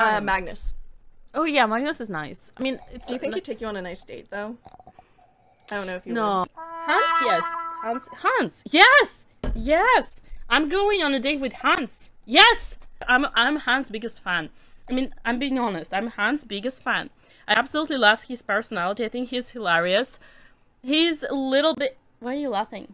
Uh, Magnus. Oh yeah, Magnus is nice. I mean, it's. Do you think he'd take you on a nice date though? I don't know if you No. would. Hans, yes. Hans, Hans, yes, yes. I'm going on a date with Hans. Yes, I'm. I'm Hans' biggest fan. I mean, I'm being honest. I'm Hans' biggest fan. I absolutely love his personality. I think he's hilarious. He's a little bit. Why are you laughing?